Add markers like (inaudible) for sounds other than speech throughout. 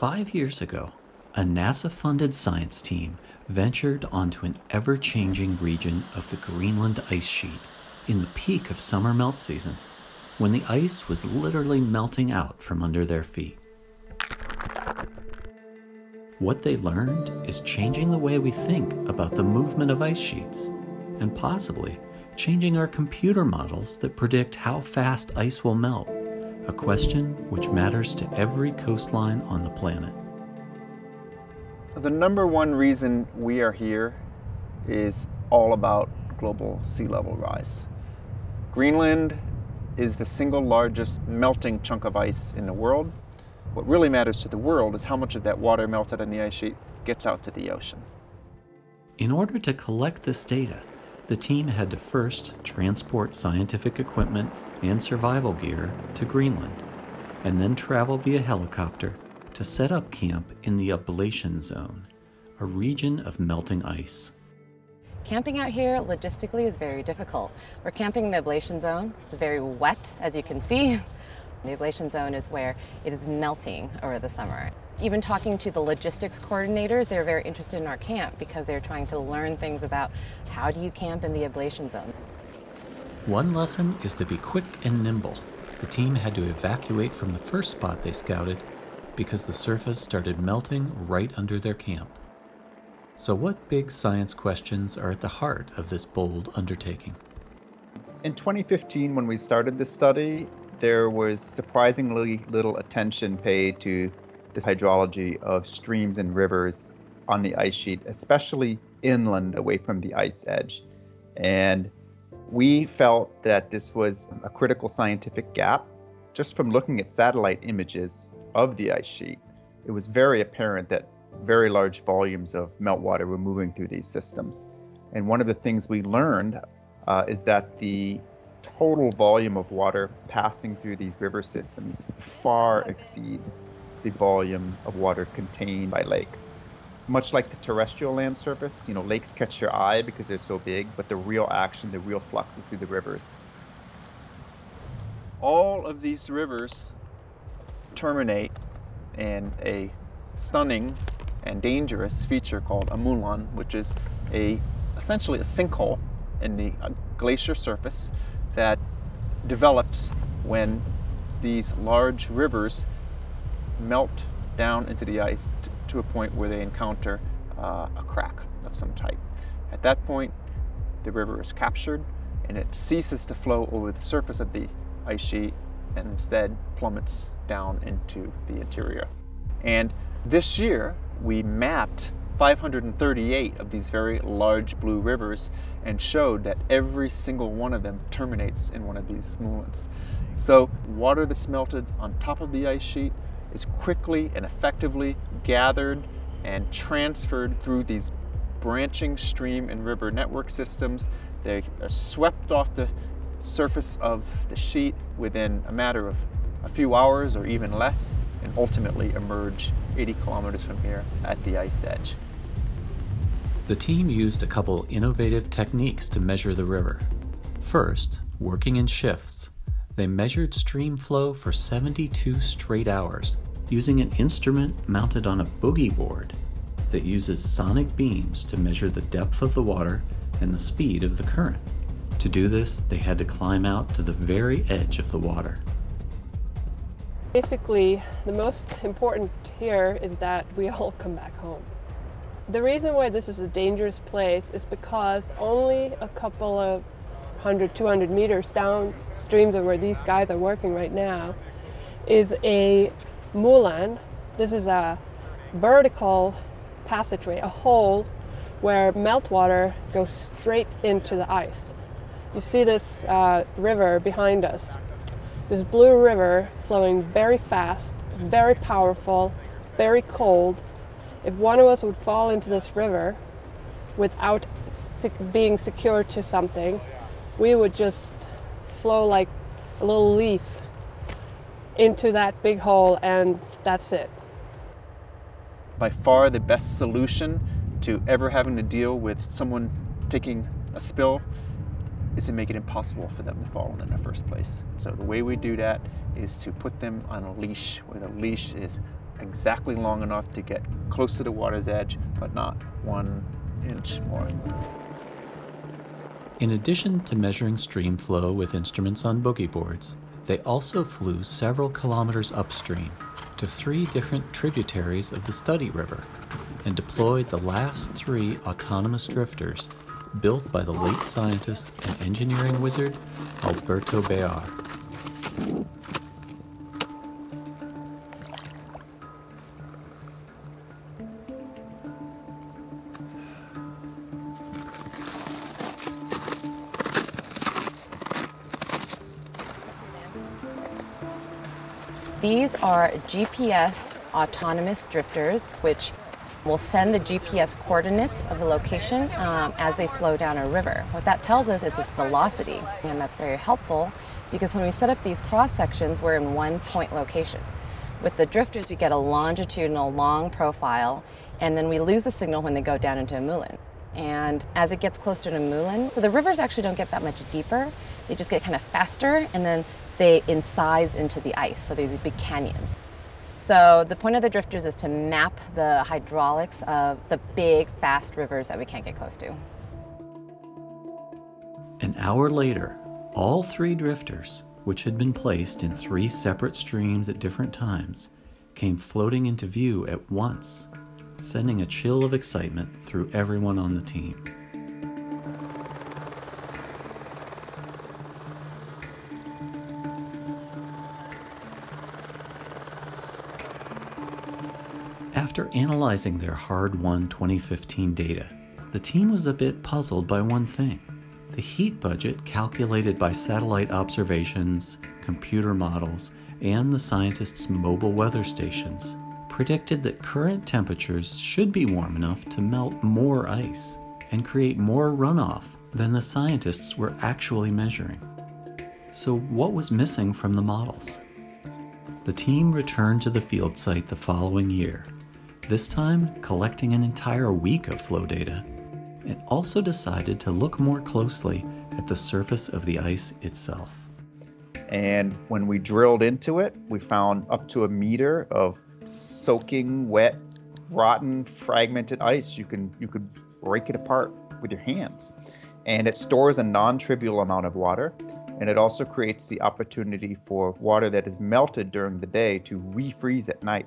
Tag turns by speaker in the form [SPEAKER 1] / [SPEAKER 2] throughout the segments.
[SPEAKER 1] Five years ago, a NASA funded science team ventured onto an ever changing region of the Greenland ice sheet in the peak of summer melt season, when the ice was literally melting out from under their feet. What they learned is changing the way we think about the movement of ice sheets, and possibly changing our computer models that predict how fast ice will melt, a question which matters to every coastline on the planet.
[SPEAKER 2] The number one reason we are here is all about global sea level rise. Greenland is the single largest melting chunk of ice in the world. What really matters to the world is how much of that water melted on the ice sheet gets out to the ocean.
[SPEAKER 1] In order to collect this data, the team had to first transport scientific equipment and survival gear to Greenland, and then travel via helicopter to set up camp in the ablation zone, a region of melting ice.
[SPEAKER 3] Camping out here logistically is very difficult. We're camping in the ablation zone. It's very wet, as you can see. (laughs) The ablation zone is where it is melting over the summer. Even talking to the logistics coordinators, they're very interested in our camp because they're trying to learn things about how do you camp in the ablation zone.
[SPEAKER 1] One lesson is to be quick and nimble. The team had to evacuate from the first spot they scouted because the surface started melting right under their camp. So, what big science questions are at the heart of this bold undertaking?
[SPEAKER 4] In 2015, when we started this study, there was surprisingly little attention paid to the hydrology of streams and rivers on the ice sheet, especially inland away from the ice edge. And we felt that this was a critical scientific gap just from looking at satellite images of the ice sheet. It was very apparent that very large volumes of meltwater were moving through these systems. And one of the things we learned uh, is that the total volume of water passing through these river systems far exceeds the volume of water contained by lakes. Much like the terrestrial land surface, you know, lakes catch your eye because they're so big, but the real action, the real flux is through the rivers.
[SPEAKER 2] All of these rivers terminate in a stunning and dangerous feature called a moulin, which is a essentially a sinkhole in the uh, glacier surface that develops when these large rivers melt down into the ice to a point where they encounter uh, a crack of some type. At that point, the river is captured and it ceases to flow over the surface of the ice sheet and instead plummets down into the interior. And this year, we mapped 538 of these very large blue rivers and showed that every single one of them terminates in one of these moulins. So water that's melted on top of the ice sheet is quickly and effectively gathered and transferred through these branching stream and river network systems. They are swept off the surface of the sheet within a matter of a few hours or even less and ultimately emerge 80 kilometers from here at the ice edge.
[SPEAKER 1] The team used a couple innovative techniques to measure the river. First, working in shifts, they measured stream flow for 72 straight hours using an instrument mounted on a boogie board that uses sonic beams to measure the depth of the water and the speed of the current. To do this, they had to climb out to the very edge of the water.
[SPEAKER 5] Basically, the most important here is that we all come back home. The reason why this is a dangerous place is because only a couple of 100, 200 meters downstream of where these guys are working right now is a moulin. This is a vertical passageway, a hole where meltwater goes straight into the ice. You see this uh, river behind us. This blue river flowing very fast, very powerful, very cold, if one of us would fall into this river without being secured to something, we would just flow like a little leaf into that big hole, and that's it.
[SPEAKER 2] By far the best solution to ever having to deal with someone taking a spill is to make it impossible for them to fall in in the first place. So the way we do that is to put them on a leash, where the leash is exactly long enough to get close to the water's edge, but not one inch more.
[SPEAKER 1] In addition to measuring stream flow with instruments on boogie boards, they also flew several kilometers upstream to three different tributaries of the Study River and deployed the last three autonomous drifters built by the late scientist and engineering wizard Alberto Behar.
[SPEAKER 3] These are GPS autonomous drifters, which will send the GPS coordinates of the location um, as they flow down a river. What that tells us is its velocity, and that's very helpful because when we set up these cross sections, we're in one point location. With the drifters, we get a longitudinal long profile, and then we lose the signal when they go down into a moulin. And as it gets closer to moulin, so the rivers actually don't get that much deeper, they just get kind of faster, and then they incise into the ice, so these big canyons. So the point of the drifters is to map the hydraulics of the big, fast rivers that we can't get close to.
[SPEAKER 1] An hour later, all three drifters, which had been placed in three separate streams at different times, came floating into view at once, sending a chill of excitement through everyone on the team. After analyzing their hard won 2015 data, the team was a bit puzzled by one thing. The heat budget calculated by satellite observations, computer models, and the scientists' mobile weather stations predicted that current temperatures should be warm enough to melt more ice and create more runoff than the scientists were actually measuring. So, what was missing from the models? The team returned to the field site the following year this time collecting an entire week of flow data, It also decided to look more closely at the surface of the ice itself.
[SPEAKER 4] And when we drilled into it, we found up to a meter of soaking, wet, rotten, fragmented ice. You can you could break it apart with your hands. And it stores a non-trivial amount of water, and it also creates the opportunity for water that is melted during the day to refreeze at night.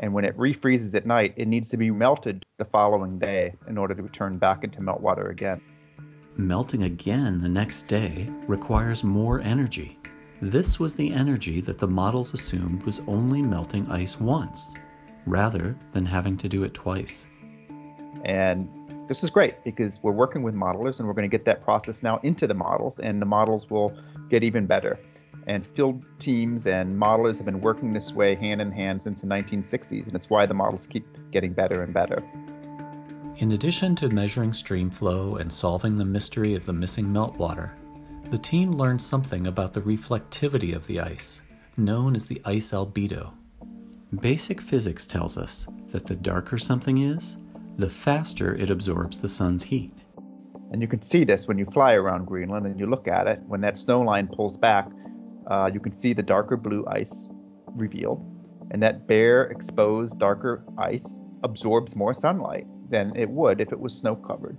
[SPEAKER 4] And when it refreezes at night, it needs to be melted the following day in order to return back into meltwater again.
[SPEAKER 1] Melting again the next day requires more energy. This was the energy that the models assumed was only melting ice once, rather than having to do it twice.
[SPEAKER 4] And this is great because we're working with modelers and we're going to get that process now into the models, and the models will get even better and field teams and modelers have been working this way hand in hand since the 1960s, and it's why the models keep getting better and better.
[SPEAKER 1] In addition to measuring stream flow and solving the mystery of the missing meltwater, the team learned something about the reflectivity of the ice, known as the ice albedo. Basic physics tells us that the darker something is, the faster it absorbs the sun's heat.
[SPEAKER 4] And you can see this when you fly around Greenland and you look at it. When that snow line pulls back, uh, you can see the darker blue ice revealed, and that bare, exposed, darker ice absorbs more sunlight than it would if it was snow covered.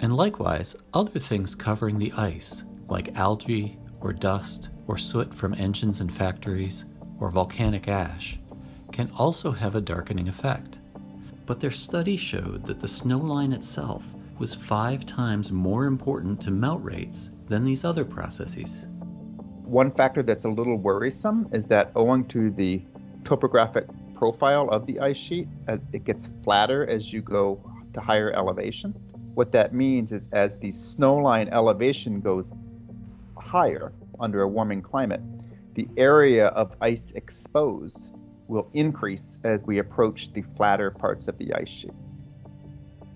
[SPEAKER 1] And likewise, other things covering the ice, like algae or dust or soot from engines and factories or volcanic ash, can also have a darkening effect. But their study showed that the snow line itself was five times more important to melt rates than these other processes.
[SPEAKER 4] One factor that's a little worrisome is that owing to the topographic profile of the ice sheet, uh, it gets flatter as you go to higher elevation. What that means is as the snowline elevation goes higher under a warming climate, the area of ice exposed will increase as we approach the flatter parts of the ice sheet.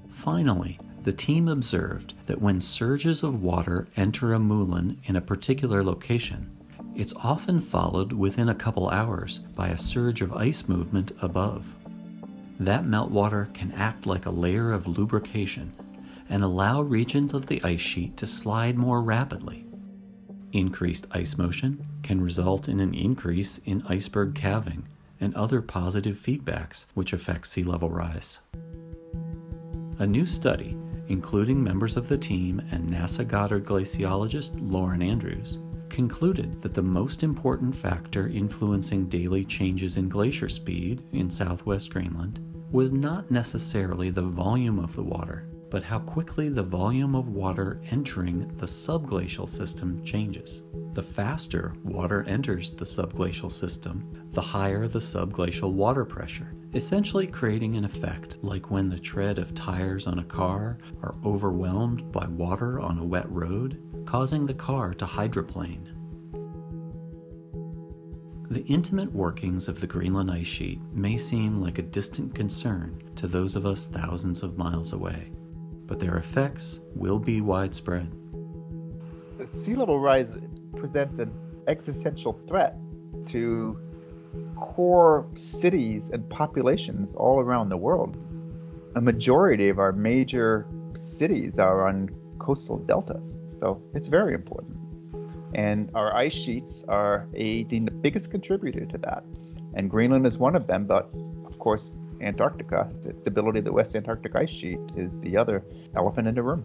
[SPEAKER 1] Finally, the team observed that when surges of water enter a moulin in a particular location, it's often followed within a couple hours by a surge of ice movement above. That meltwater can act like a layer of lubrication and allow regions of the ice sheet to slide more rapidly. Increased ice motion can result in an increase in iceberg calving, and other positive feedbacks which affect sea level rise. A new study, including members of the team and NASA Goddard glaciologist Lauren Andrews, concluded that the most important factor influencing daily changes in glacier speed in southwest Greenland was not necessarily the volume of the water, but how quickly the volume of water entering the subglacial system changes. The faster water enters the subglacial system, the higher the subglacial water pressure, essentially creating an effect like when the tread of tires on a car are overwhelmed by water on a wet road, causing the car to hydroplane. The intimate workings of the Greenland ice sheet may seem like a distant concern to those of us thousands of miles away, but their effects will be widespread.
[SPEAKER 4] The sea level rise presents an existential threat to core cities and populations all around the world. A majority of our major cities are on coastal deltas, so it's very important. And our ice sheets are a, the biggest contributor to that. And Greenland is one of them, but of course, Antarctica, the stability of the West Antarctic ice sheet is the other elephant in the room.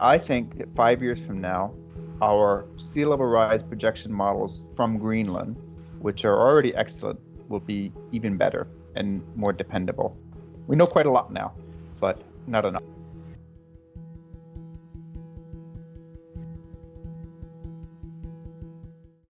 [SPEAKER 4] I think that five years from now, our sea level rise projection models from Greenland, which are already excellent, will be even better and more dependable. We know quite a lot now, but not enough.